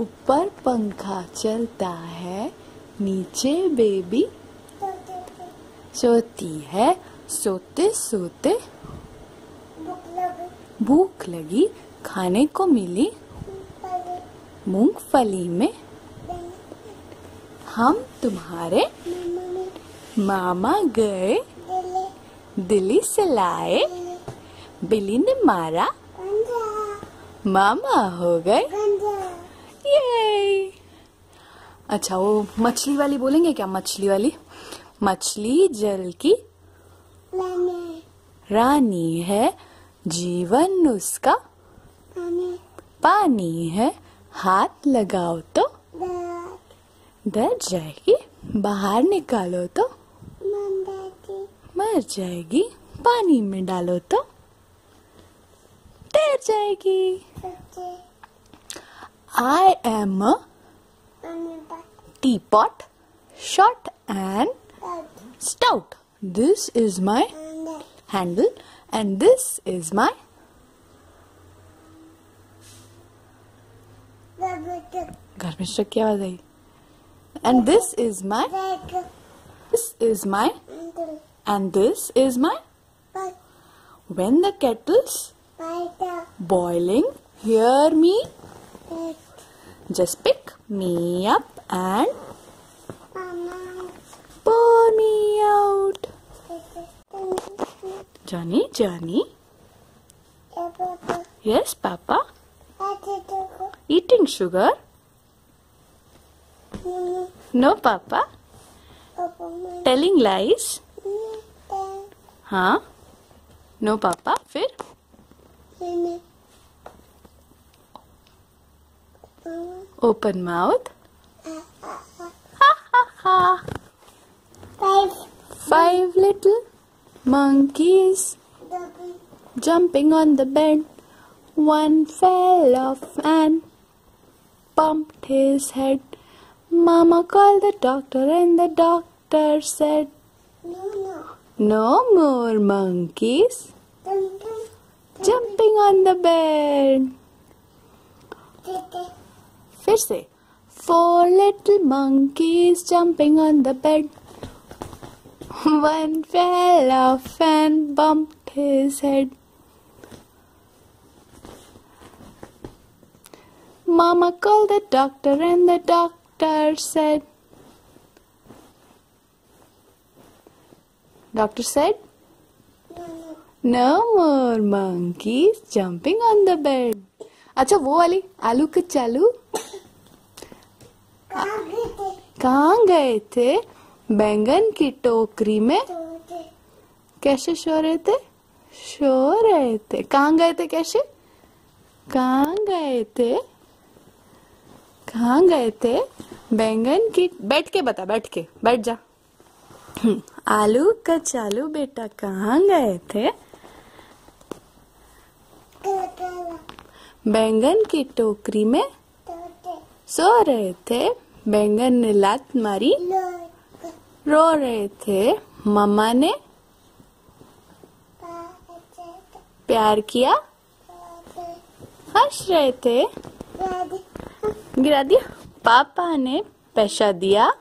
ऊपर पंखा चलता है, नीचे बेबी सोती है, सोते सोते भूख लगी, खाने को मिली मूंगफली में। हम तुम्हारे मामा गए, दिल्ली से लाए, बिल्ली ने मारा, मामा हो गए। अच्छा वो मछली वाली बोलेंगे क्या? मछली वाली? मछली जल की रानी है। जीवन उसका पानी है। हाथ लगाओ तो डर जाएगी। बाहर निकालो तो मर जाएगी। पानी में डालो तो तैर जाएगी। I am a teapot, short and stout. This is my handle and this is my घर में शक की आवाज आई and this is my this is my and this is my when the kettle's boiling hear me just pick me up and pour me out Johnny Johnny yes papa eating sugar no papa telling lies हाँ no पापा फिर Open mouth. Ha ha ha. Five. Five little monkeys jumping on the bed. One fell off and bumped his head. Mama called the doctor and the doctor said, No, no. No more monkeys jumping on the bed. फिर से Four little monkeys jumping on the bed. One fell off and bumped his head. Mama called the doctor and the doctor said, Doctor said, No more monkeys jumping on the bed. अच्छा वो वाली आलू के चालू कहाँ गए थे? बैंगन की टोकरी में? कैसे सो रहे थे? सो रहे थे। कहाँ गए थे कैसे? कहाँ गए थे? कहाँ गए थे? बैंगन की बैठ के बता बैठ के बैठ जा। हम्म, आलू का चालू बेटा कहाँ गए थे? बैंगन की टोकरी में सो रहे थे। बैंगन ने लात मारी। रो रहे थे। मम्मा ने प्यार किया। हंस रहे थे। गिरा दिया। पापा ने पैसा दिया।